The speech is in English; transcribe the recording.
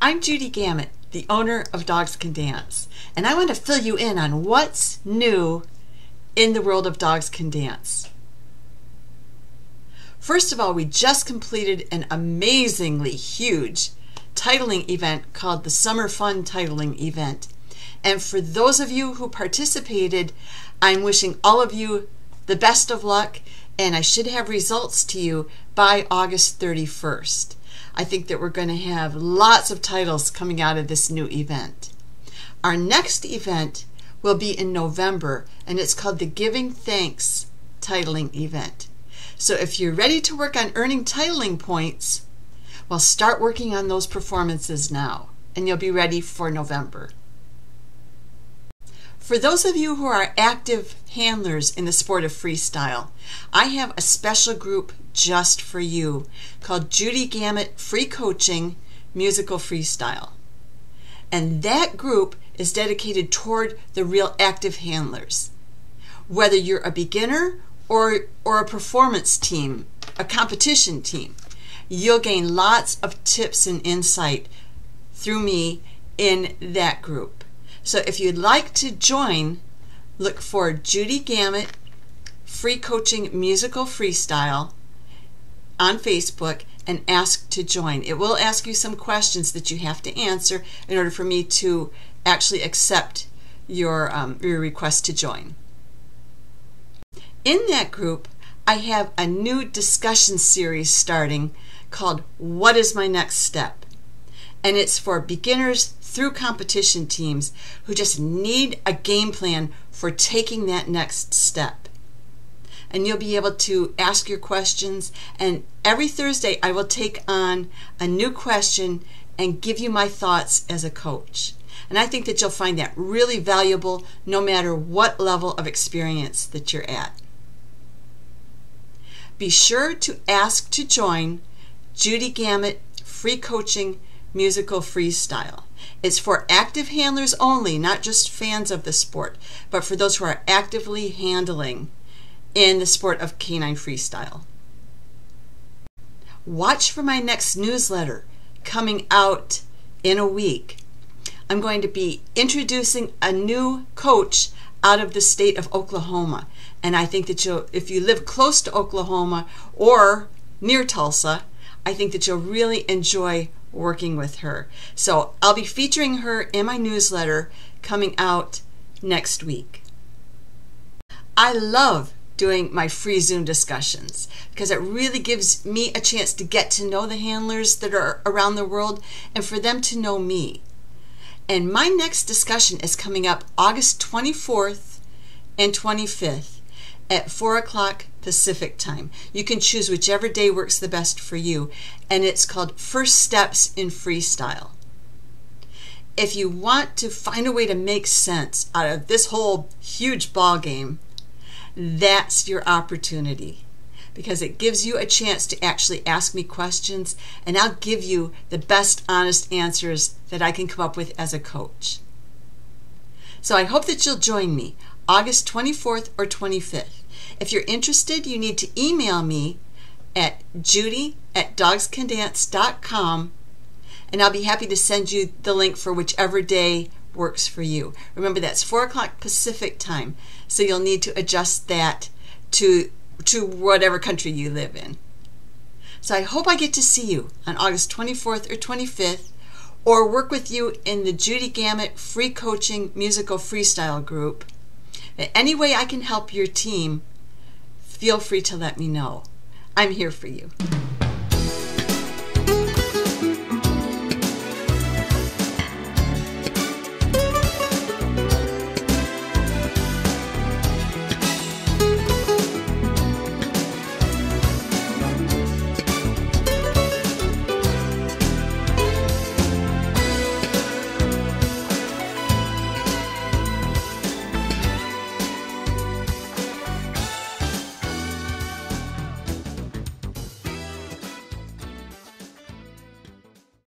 I'm Judy Gamet, the owner of Dogs Can Dance, and I want to fill you in on what's new in the world of Dogs Can Dance. First of all, we just completed an amazingly huge titling event called the Summer Fun Titling Event. And for those of you who participated, I'm wishing all of you the best of luck, and I should have results to you by August 31st. I think that we're going to have lots of titles coming out of this new event. Our next event will be in November, and it's called the Giving Thanks Titling Event. So if you're ready to work on earning titling points, well, start working on those performances now, and you'll be ready for November. For those of you who are active handlers in the sport of freestyle, I have a special group just for you called Judy Gamet Free Coaching Musical Freestyle. And that group is dedicated toward the real active handlers. Whether you're a beginner or, or a performance team, a competition team, you'll gain lots of tips and insight through me in that group. So if you'd like to join, look for Judy Gamet Free Coaching Musical Freestyle on Facebook and ask to join. It will ask you some questions that you have to answer in order for me to actually accept your, um, your request to join. In that group, I have a new discussion series starting called What is My Next Step? And it's for beginners through competition teams who just need a game plan for taking that next step. And you'll be able to ask your questions. And every Thursday, I will take on a new question and give you my thoughts as a coach. And I think that you'll find that really valuable no matter what level of experience that you're at. Be sure to ask to join Judy Gamet Free Coaching Musical Freestyle. It's for active handlers only, not just fans of the sport, but for those who are actively handling in the sport of canine freestyle. Watch for my next newsletter coming out in a week. I'm going to be introducing a new coach out of the state of Oklahoma. And I think that you'll, if you live close to Oklahoma or near Tulsa, I think that you'll really enjoy working with her. So I'll be featuring her in my newsletter coming out next week. I love doing my free Zoom discussions because it really gives me a chance to get to know the handlers that are around the world and for them to know me. And my next discussion is coming up August 24th and 25th at 4 o'clock Pacific time. You can choose whichever day works the best for you, and it's called First Steps in Freestyle. If you want to find a way to make sense out of this whole huge ball game, that's your opportunity because it gives you a chance to actually ask me questions and I'll give you the best honest answers that I can come up with as a coach. So I hope that you'll join me August 24th or 25th. If you're interested, you need to email me at judy at dogscandance.com and I'll be happy to send you the link for whichever day works for you. Remember, that's 4 o'clock Pacific time, so you'll need to adjust that to, to whatever country you live in. So I hope I get to see you on August 24th or 25th or work with you in the Judy Gamet Free Coaching Musical Freestyle group. Any way I can help your team, feel free to let me know. I'm here for you.